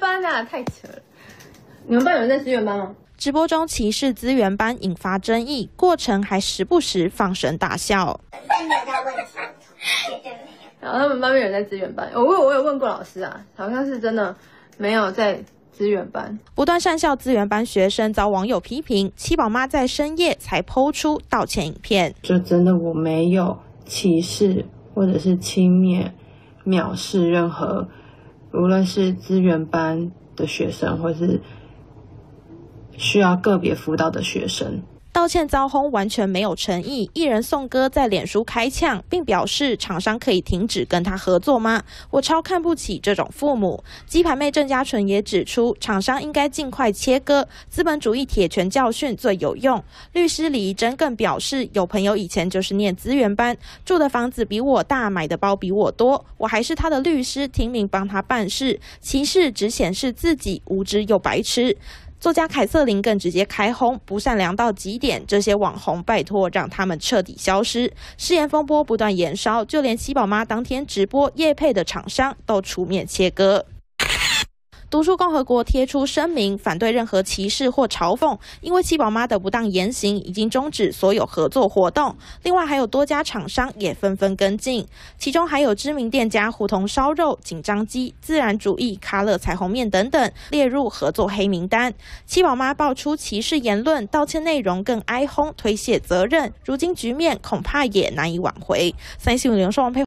啊，太扯了！你们班有人在资源班吗？直播中歧视资源班引发争议，过程还时不时放声大笑。然后他们班没有人在资源班，我我有问过老师啊，好像是真的没有在资源班。不断善校资源班学生遭网友批评，七宝妈在深夜才剖出道歉影片，就真的我没有歧视或者是轻蔑、藐视任何，无论是资源班的学生，或是需要个别辅导的学生。道歉遭轰，完全没有诚意。艺人宋哥在脸书开呛，并表示厂商可以停止跟他合作吗？我超看不起这种父母。鸡排妹郑家纯也指出，厂商应该尽快切割，资本主义铁拳教训最有用。律师李怡珍更表示，有朋友以前就是念资源班，住的房子比我大，买的包比我多，我还是他的律师，听命帮他办事。歧视只显示自己无知又白痴。作家凯瑟琳更直接开轰，不善良到极点，这些网红拜托让他们彻底消失。誓言风波不断延烧，就连七宝妈当天直播夜配的厂商都出面切割。读书共和国贴出声明，反对任何歧视或嘲讽，因为七宝妈的不当言行已经终止所有合作活动。另外，还有多家厂商也纷纷跟进，其中还有知名店家胡同烧肉、紧张鸡、自然主义、卡乐彩虹面等等列入合作黑名单。七宝妈爆出歧视言论，道歉内容更哀轰推卸责任，如今局面恐怕也难以挽回。三星零售王佩。